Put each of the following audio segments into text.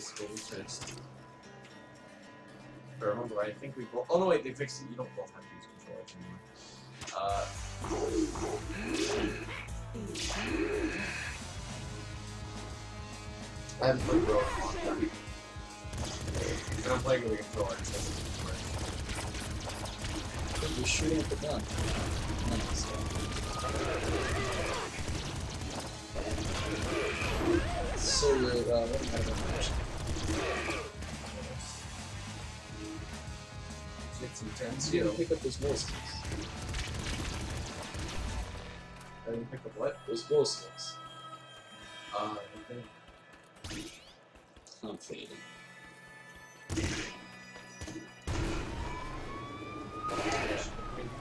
test. If I remember I think we both. Oh no, wait, they fixed it. You don't both have to use controllers anymore. Uh, I haven't played Rogue long time. And I'm playing with a controller. So it's different. You're shooting at the gun. Nice. So uh, out of ammunition. It's intense. You gotta pick up those glow sticks. I didn't pick up what? Those glow sticks. Uh, okay. I'm fading.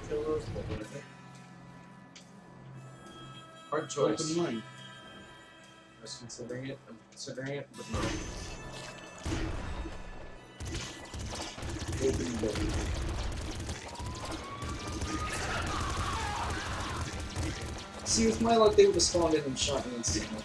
Kill those, but what is it? Hard choice. Open Mind. I was considering it. I'm considering it, but no. See, with my luck, they would have spawned in and shot me instantly.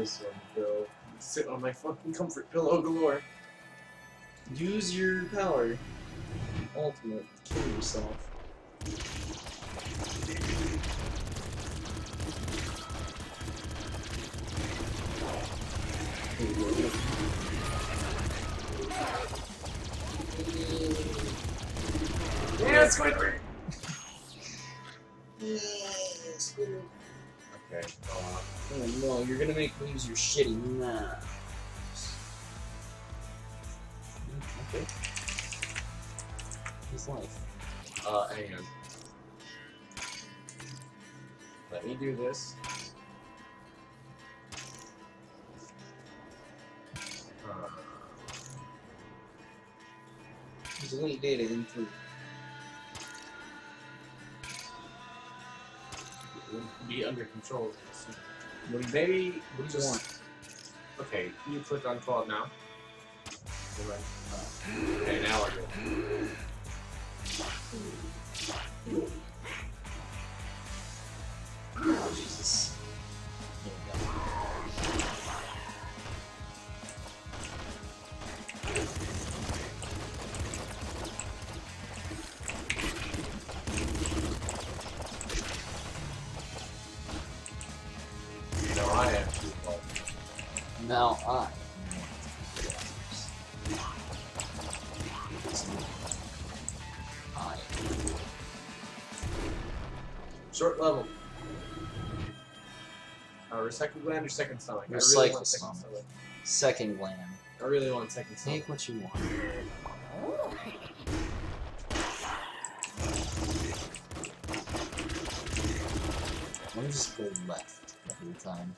Nice one, Bill. Sit on my fucking comfort pillow galore. Use your power. Ultimate. Kill yourself. You go. Yeah, Squidward! Okay, uh, Oh no, you're gonna make me use your shitty knives. Okay. His life. uh, hang on. Let me do this. Uh, Delete data in three. Be under control. Maybe What do you just want? okay. You click on 12 now. Okay, now we're good. Short level. Uh, recycle gland or second stomach? I really Recycle want second stomach. stomach. Second gland. I really want second stomach. Take what you want. Let me just go left every time.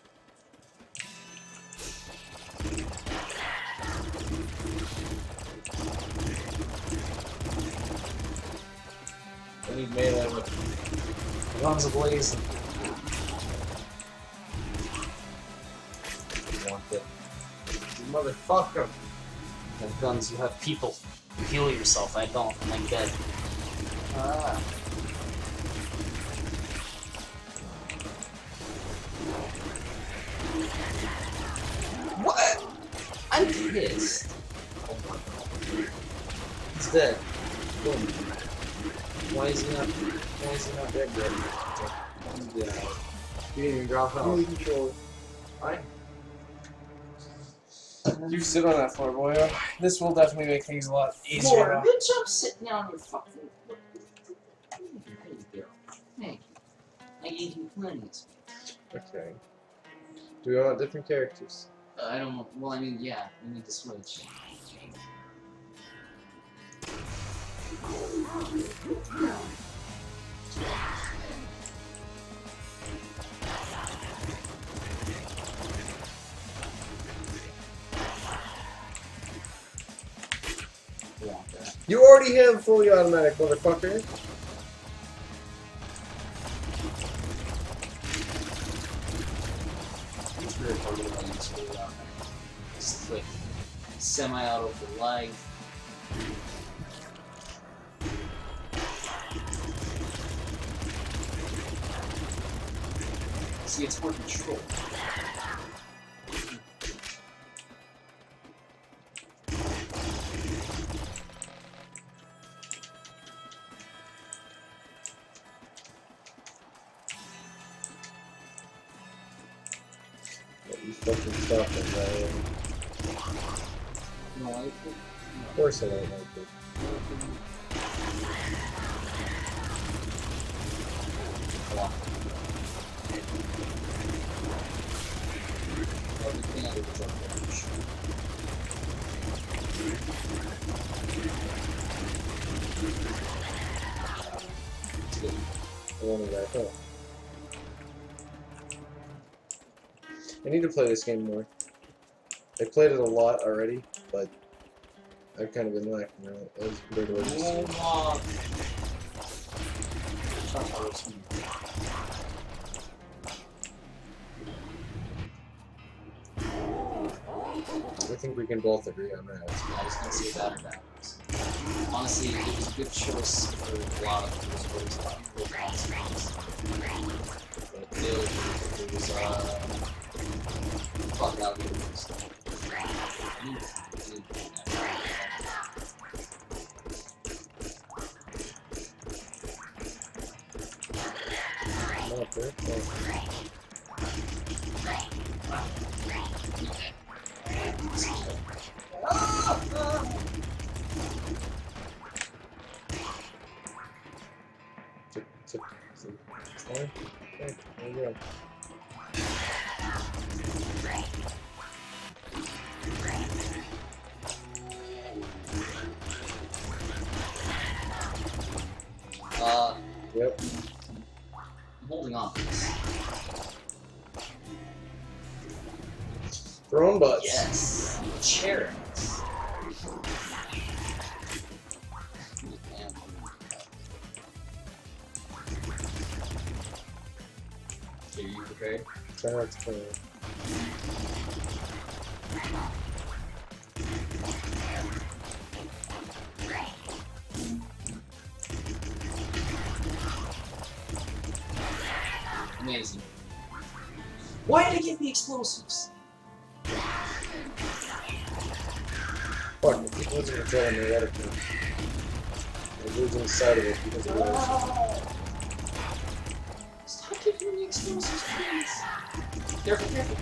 I need melee with Guns ablaze. you want. You motherfucker! You have guns, you have people. You heal yourself, I don't, and I'm dead. Ah. What? I'm pissed. He's dead. Boom. Why is he not? Why is he not dead yet? He's. You didn't even drop out. Holy control. Fine. You sit on that floor, boy. This will definitely make things a lot easier. Good job sitting down your fucking. Thank you. I gave you plenty. of space. Okay. Do we want different characters? Uh, I don't know. Well, I mean, yeah, we need to switch. You already have fully automatic, motherfucker. Like semi-auto for life. See, it's more control. Fucking stop it, man. You don't like? Of course I don't like it. No. I need to play this game more. I played it a lot already, but I've kind of been lacking on it. As compared to what think we can both agree on that. I was gonna say that or that. Honestly, it was a good choice for a lot of those words. But. It was, uh, fuck out of Throwing butts. Yes. Cherries. Are you okay? Try not to kill. Amazing. Why did I get the explosives? Fuck, I keep losing control on the reticule. I'm losing sight of it because of this. Stop giving me explosives, please. Careful, careful.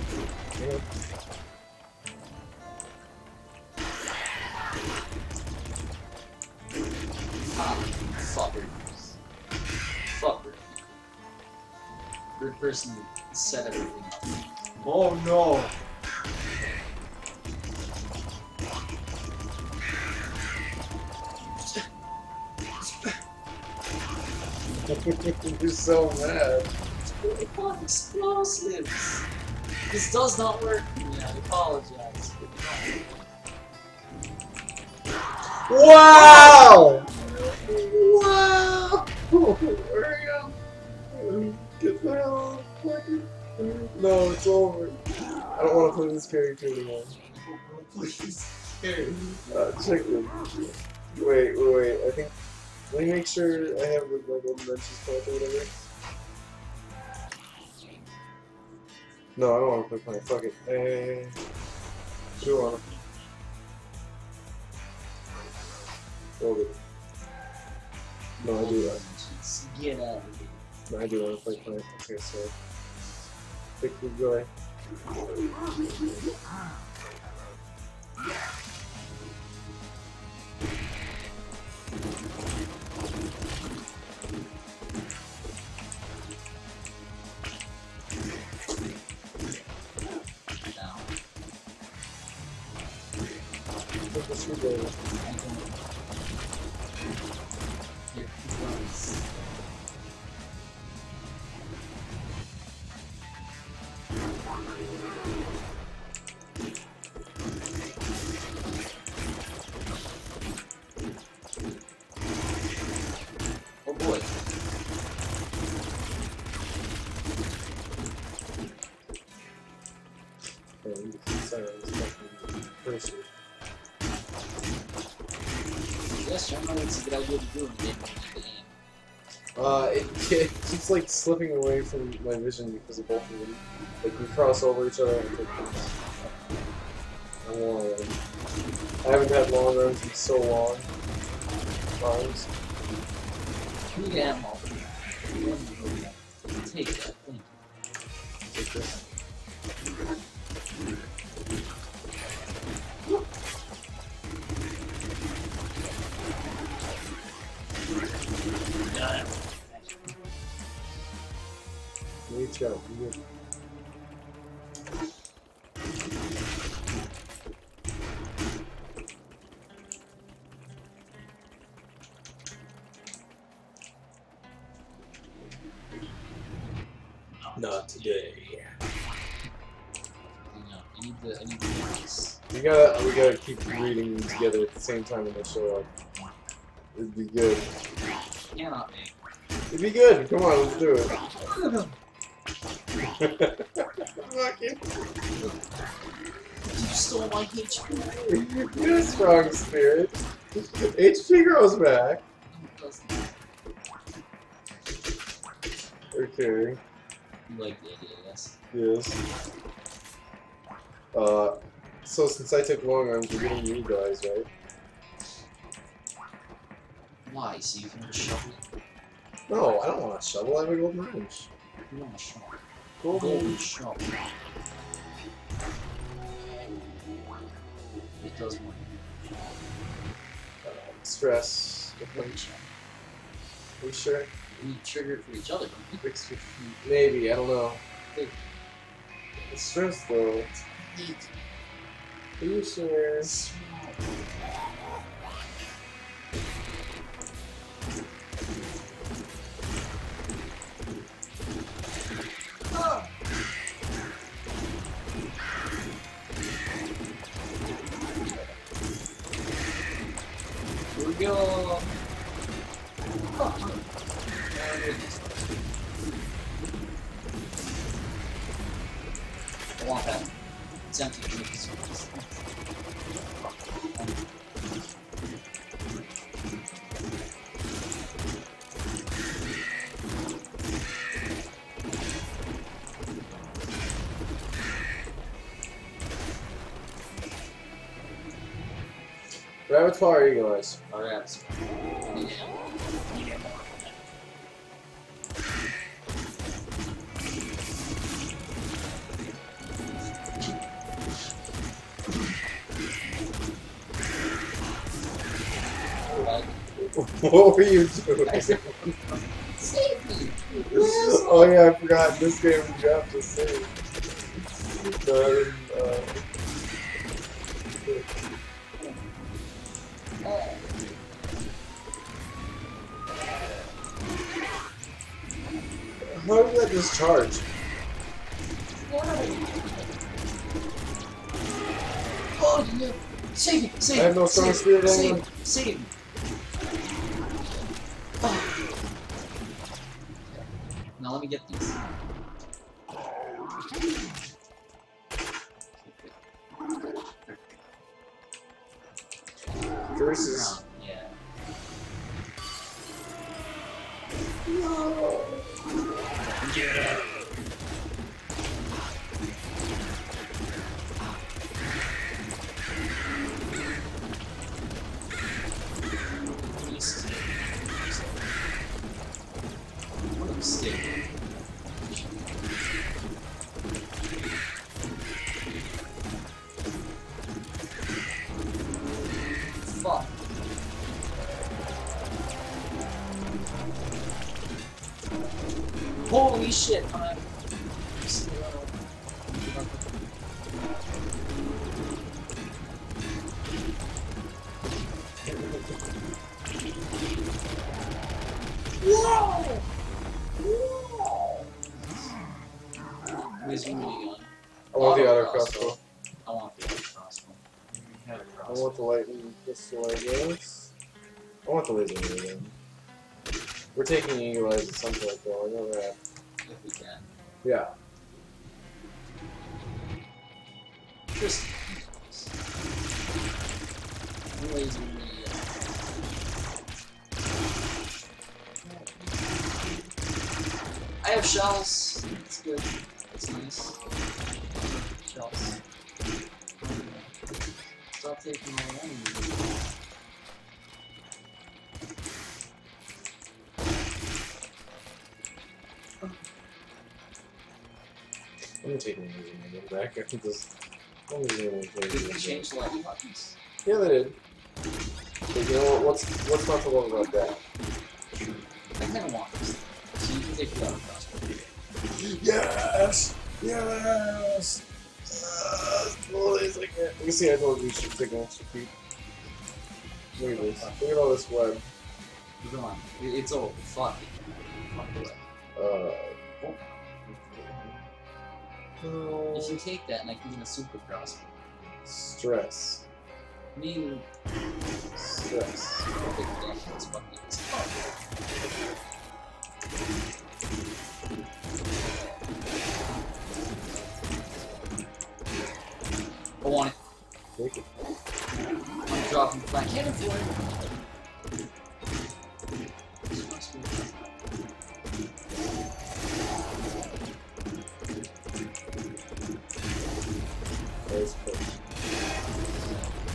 You know? Ah, fucker. Fucker. Third person set everything up. Oh no! You're so mad. Really fun explosives. This does not work for me. I apologize. Wow! Wow! Hurry up! Get the hell out No, it's over. I don't want to play this character anymore. Please. Uh, check it. Wait, wait, wait. I think. Let me make sure I have like, my golden wrenches or whatever. No, I don't want to play playing. Fuck it. Eh. Sure. Hold it. No, I do that. Just Get out of here. No, I do want to play playing. Okay, so. Pick the guy. Now. Yes, I know it's a good idea to do in. Uh, it, it keeps like slipping away from my vision because of both of them. Like we cross over each other and take this. I want I haven't had long runs in so long. Times. You need ammo. Take that. The same time when they show up. It'd be good. Make. It'd be good. Come on, let's do it. You. Stole my HP. You're a strong spirit. HP grows back. No, it doesn't. Okay. You like the idea, yes. Yes. Uh, so since I took long arms, you're getting you guys, right? Why? So you can just shovel? No, I don't want to shovel. I have a golden wrench. You want a shovel. Golden. Golden shovel. It does work. Uh, stress. Shovel. Are you sure? We trigger it for each other, don't we? Fix your feet. Maybe. I don't know. Think. It's stress though. Are you sure? I want that. It's empty. Rabbit fire eagle eyes. Alright. This game you have to save. So, I didn't, uh, how did that discharge? Oh, no. Save me! Save me! I have no strong save, spirit save, anymore. Save me! Oh. Now let me get these. Curses. Where's your minigun? I want the Auto auto crossbow. I want the other crossbow. I crossbow. want the lightning pistol, I guess. I want the laser gun. We're taking eagle eyes at some point though, I know that. If we can. Yeah. Just. Laser minigun. I have shells. It's good. It's nice. Shells. Stop taking my enemies. I'm taking the game back. I think this. I'm gonna play Did change the lightning buttons? Yeah, they did. But you know what? What's what's not to love about that? I kind of want this. So you can take crossbow. Yes! Yes! Yes! Boys, I can't. You see, I told you should take an extra feet. Look at this. Look at all this web. Come on. It- It's it. Fuck. Uh. If you take that and I can get a super crossbow. Stress. I mean, Stress. Big thing. It's I want it. Take it. I'm dropping black cannon for it. That was close.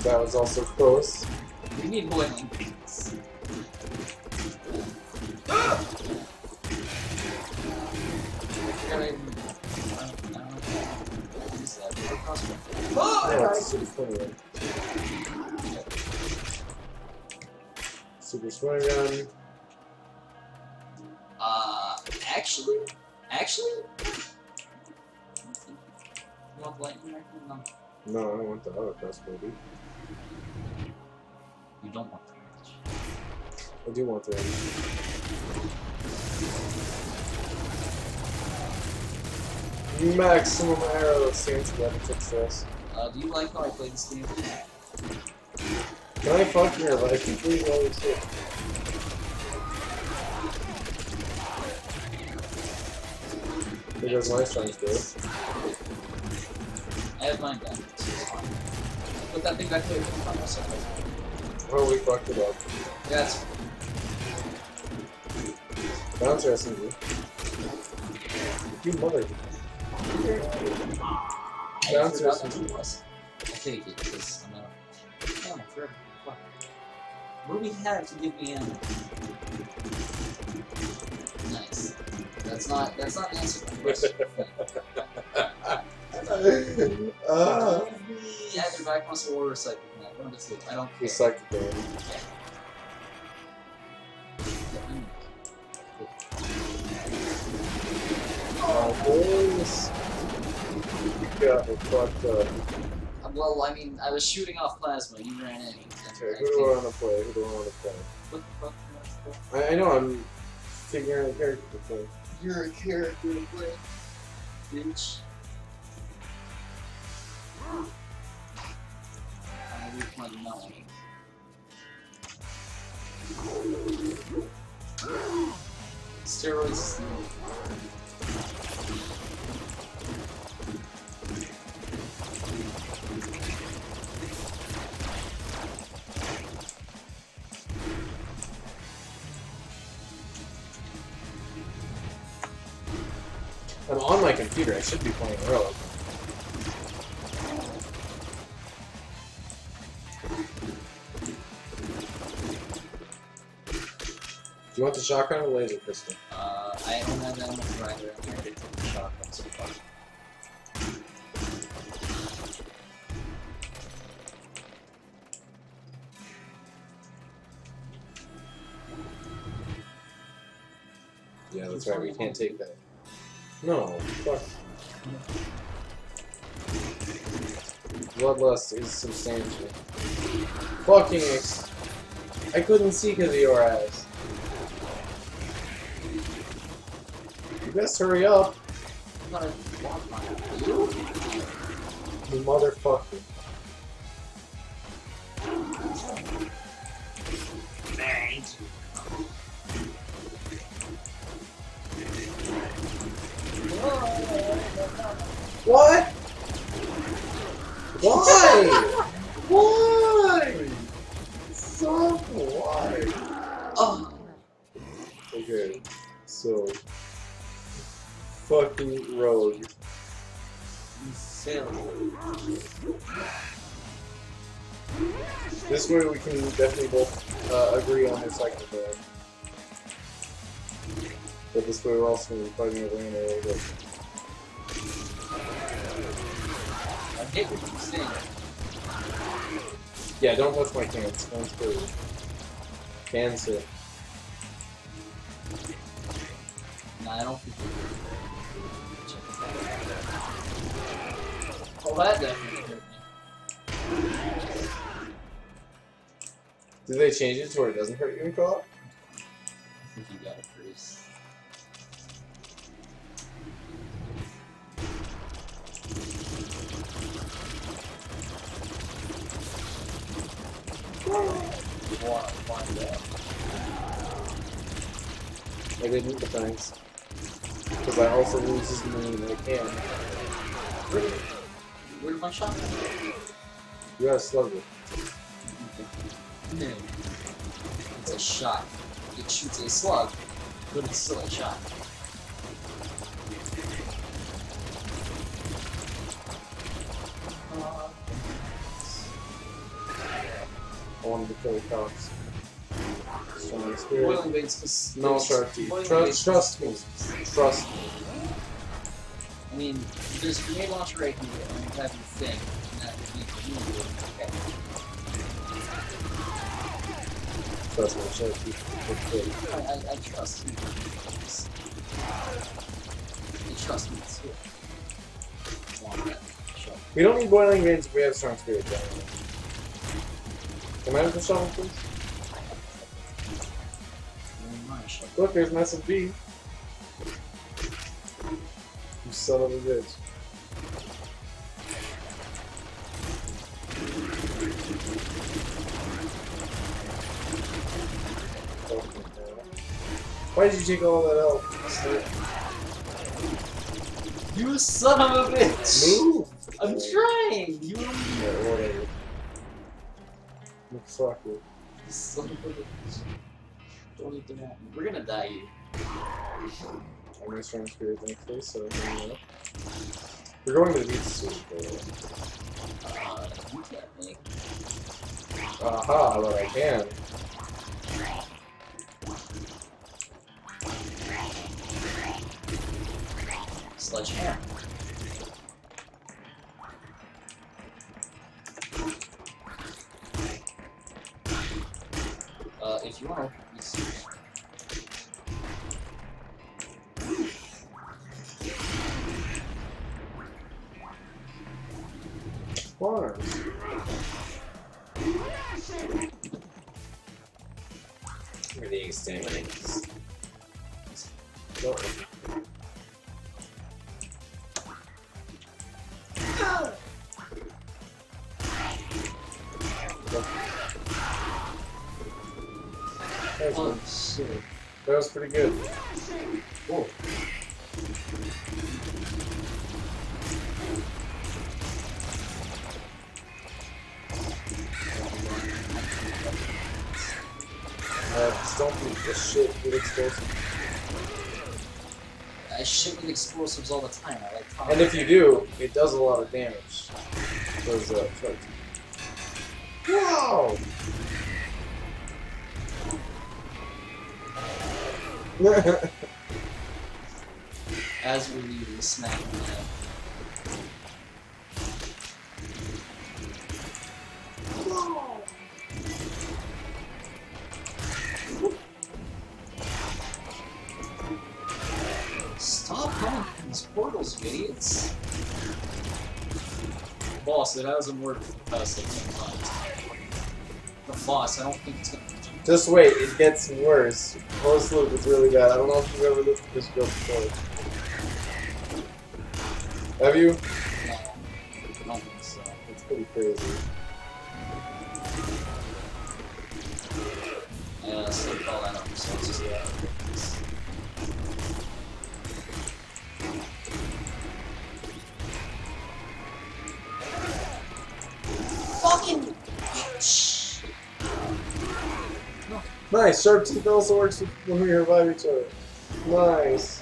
That was also close. We need boiling It's super right? Gun. Uh, actually, actually, you want lightning? No, No, I don't want the other crossbow, dude. you don't want the range. I do want the maximum arrow stance weapon success. Uh, do you like how I play this game? Can I fuck your life? Always do. Because my son's good. I have mine back. so it's fine. Put that thing back there. Find myself. Oh, we fucked it up. That's Bouncer SMG. You mother. I Bouncer forgot that SMG. it was. I take it because I'm out. Ammo forever. Fuck. What do we have to give me ammo? Nice. That's not. That's not the answer to the question. Ah. Either back muscle or recycle. No, one of the two. I don't care. Recycle. Oh, boys. Me fucked up. Uh, Well, I mean, I was shooting off plasma. You ran in. Okay, who do I want to play? Who do I want to play? What the fuck? I, I know I'm figuring out a character to play. You're a character to play. Bitch. I will play no. Steroids is new. I'm on my computer. I should be playing early. Do you want the shotgun or laser pistol? Uh, I don't have that much rider in here to take the shotgun so far. Yeah, that's right. We can't take that. No, fuck. Bloodlust is substantial. Fucking ex- I couldn't see because of your eyes. You best hurry up, I'm gonna my you? you motherfucker. Can definitely both uh, agree on his second build. But this way we're also fighting over him a little bit. I hate what you're saying. Yeah, don't touch my cans. Hit. Nah, I don't think Oh, that definitely Did they change it to where it doesn't hurt you in co-op? I think you got it first. You wanna find out? I didn't, but thanks. Because I also lose as many as I can. Where'd my shot? You gotta slug it. No. It's a shot. It shoots a slug, but it's still a shot. Uh, I wanted to kill Cox. Boiling No, Sharp Teeth. Trust, trust me. Trust me. I mean, there's a grenade launcher right here, and you have your thing, I, I, I trust you. Trust me too. We don't need boiling veins if we have strong spirit. Can I have the shovel, please? Look, there's an SMG. You son of a bitch. Why did you take all that out? You son of a bitch! Move! I'm trying! You Yeah, whatever. You Fuck you. son of a bitch. Don't even. We're gonna die here. I'm gonna spirit thankfully, so you know. We're going to the beach soon, by the way. Uh, you can't make. Aha, but I can. Sledgehammer. Uh, just don't the shit with explosive. I shit with explosives all the time. I like. And if you do, it does a lot of damage. Those uh, trucks. Wow! As we leave, we smack him the head. It hasn't worked for the past like 10 times. The boss, I don't think it's gonna Just wait, it gets worse. Close loop is really bad. I don't know if you've ever looked at this build before. Have you? No, I don't think so. It's pretty crazy. Nice, sharp teeth also works when we revive each other. Nice.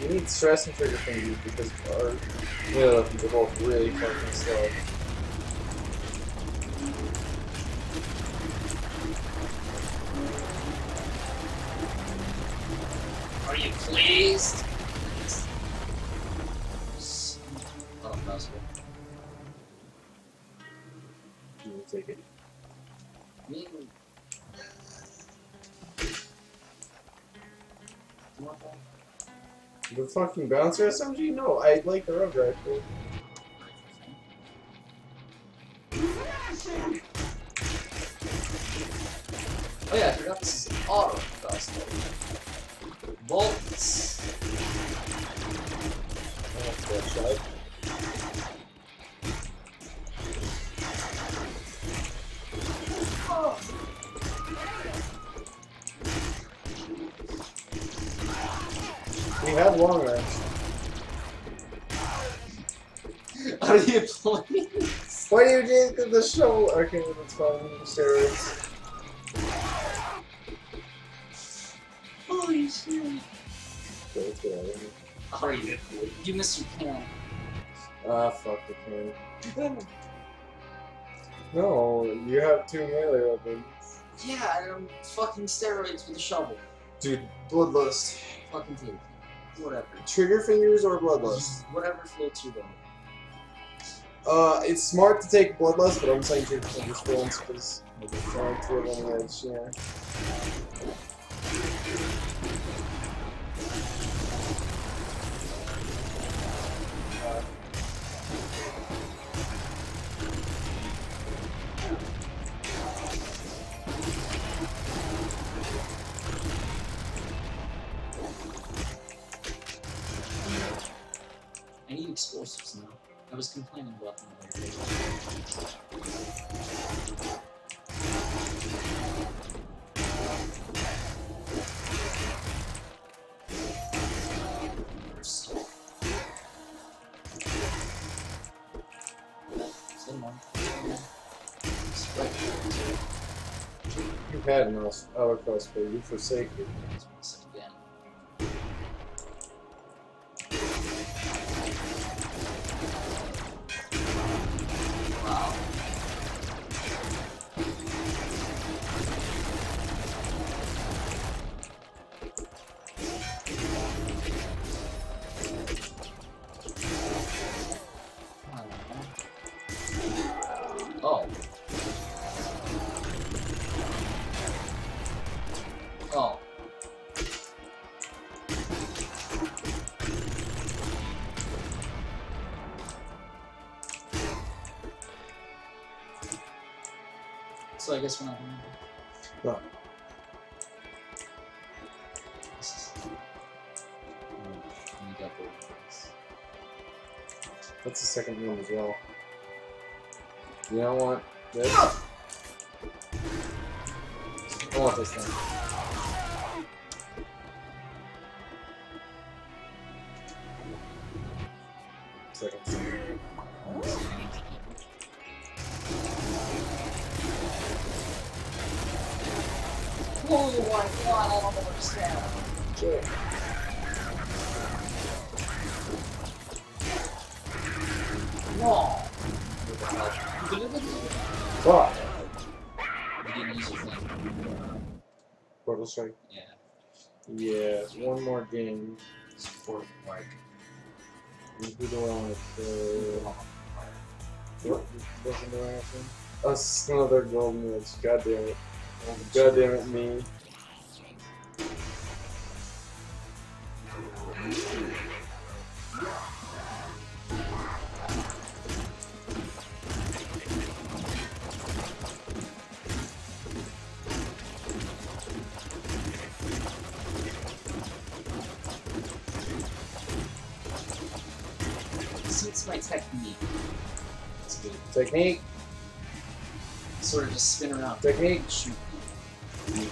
You need stress and trigger fingers because our melee weapons are both really fucking slow. Fucking bouncer SMG? No, I like the rogue rifle. Have long range. Are you pleased? Why do you get the shovel? Okay, that's fine. Steroids. Holy shit. Okay, let's get out of here. Are you? You missed your can. Ah, fuck the can. No, you have two melee weapons. Yeah, and I'm fucking steroids with a shovel. Dude, bloodlust. Fucking take. Whatever. Trigger fingers or bloodlust? Whatever floats your boat. Uh, it's smart to take bloodlust, but I'm saying trigger fingers once because I'm trying to it edge. Yeah. I need explosives now. I was complaining about them earlier. You've had hour quest, but you forsake it. So I guess we're not gonna. No. This is. Oh, you got both. That's the second one as well. You don't want this? I want this thing. Support like. Who do I want to play? What? Doesn't do anything? Oh, it's another golden edge. God damn it. God damn it, me. Technique. Technique, Sort of just spin around. technique. Shoot.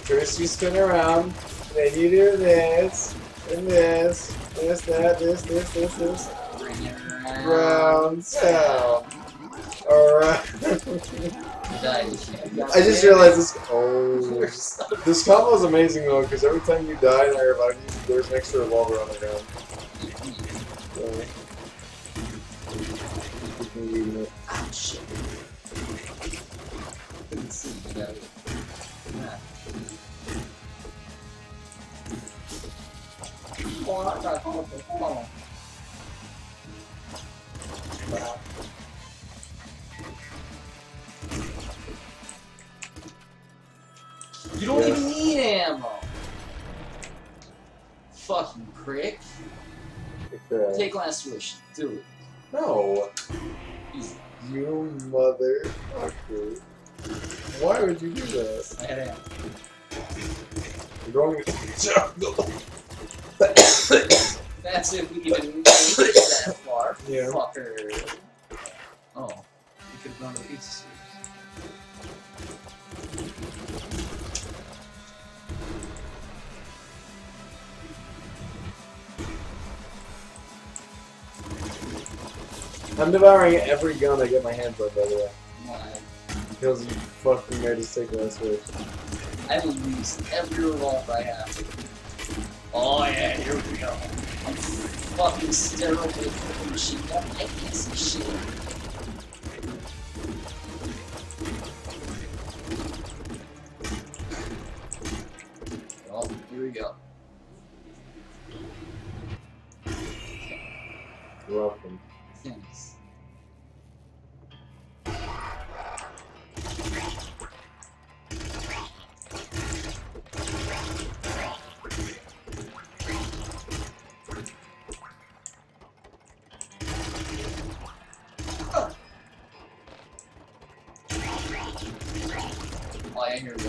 First you spin around, then you do this, and this, this, that, this, this, this, this. Bring it around. Round, down. Alright. I just realized this. Oh. This combo is amazing though, because every time you die and I revive you, there's an extra revolver on the ground. Ammo. Fucking prick. Okay. Take last wish. Do it. No, Easy. you motherfucker. Why would you do that? I had ammo. You're going to jungle. That's if we even made it that far. Yeah. Fucker. Oh. We could have gone to the pizza I'm devouring every gun I get my hands on, by the way. Why? Because you fucking made us take last wish. I will use every revolver I have. Oh yeah, here we go. I'm fucking sterile with machine gun. I can't see shit. Well, here we go. You're welcome. Yeah, here we.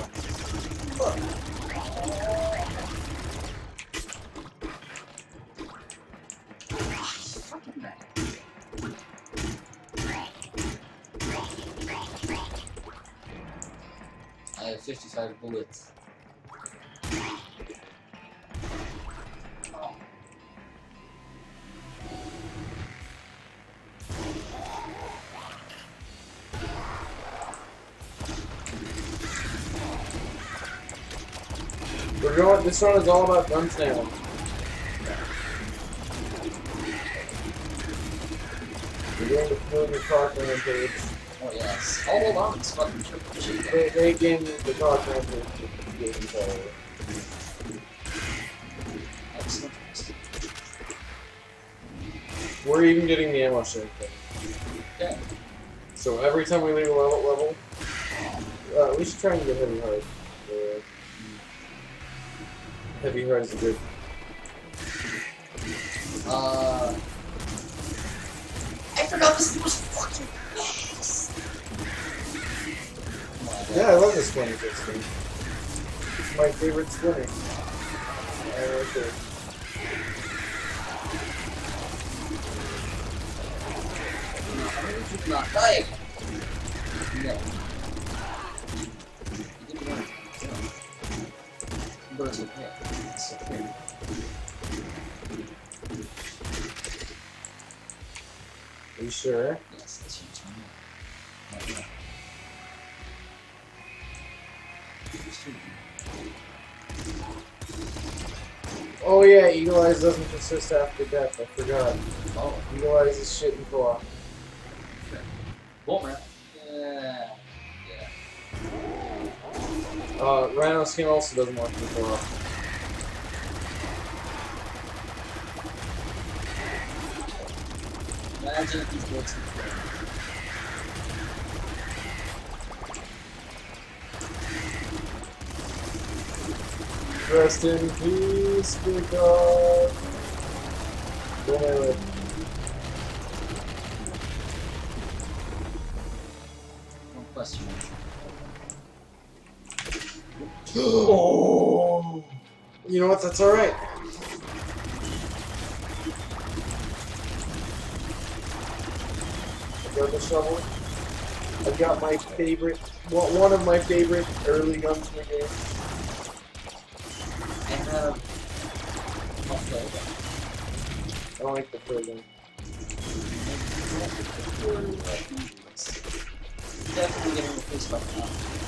I have 55 bullets. Going. This one is all about guns now. We're going to familiar Cochran page. Oh yes. Oh, hold on, it's fucking triple. They, they gave me the Cochran page. Game. Excellent. We're even getting the ammo shake. Okay. So every time we leave a level, level uh, we should try and get heavy heart. Heavy heart is good. Uh. I forgot this was fucking fast. On, Yeah, I love this 2016. It's my favorite. Yeah, right there. No, not dying. No. You didn't want to. But it's okay. Okay. Are you sure? Yes, that's your turn. Not yet. Just. Oh yeah, Eagle Eyes doesn't persist after death. I forgot. Oh, Eagle Eyes is shit in co-op. man. Yeah. Yeah. Uh, Rhino Skin also doesn't work in co-op. Imagine if these bolts could flame. Rest in peace, good God. Way. One question. oh. You know what? That's all shovel. I got my favorite, well, one of my favorite early guns in the game. I have. Okay. I don't like the face. Definitely getting face by now.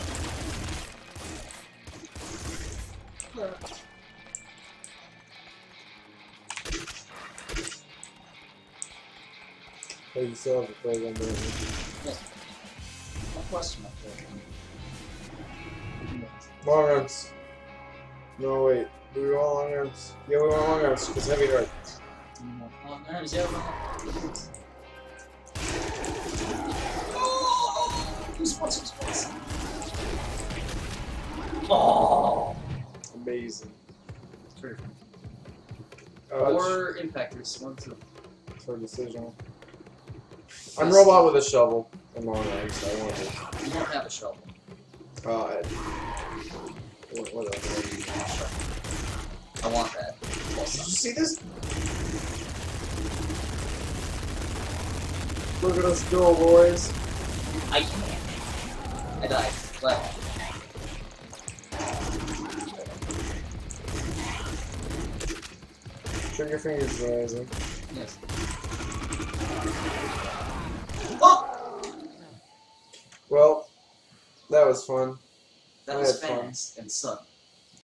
Hey, you still have a play on there. No question, my friend. Long arms. No, wait. Do we want long arms? Yeah, we want long arms, because heavy heart. Oh, nerves, yeah, Oh! Who's what's who's what's? Oh! Amazing. True. Uh, Or infectors, one, two. for decision. I'm robot with a shovel and long arms. I want it. You don't have a shovel. Uh, I- what, what? I want that. Did you see this? Look at us go, boys. I can't. I died. Left. Trigger fingers rising. Yes. Oh! Well, that was fun. That I was fun. and sucked.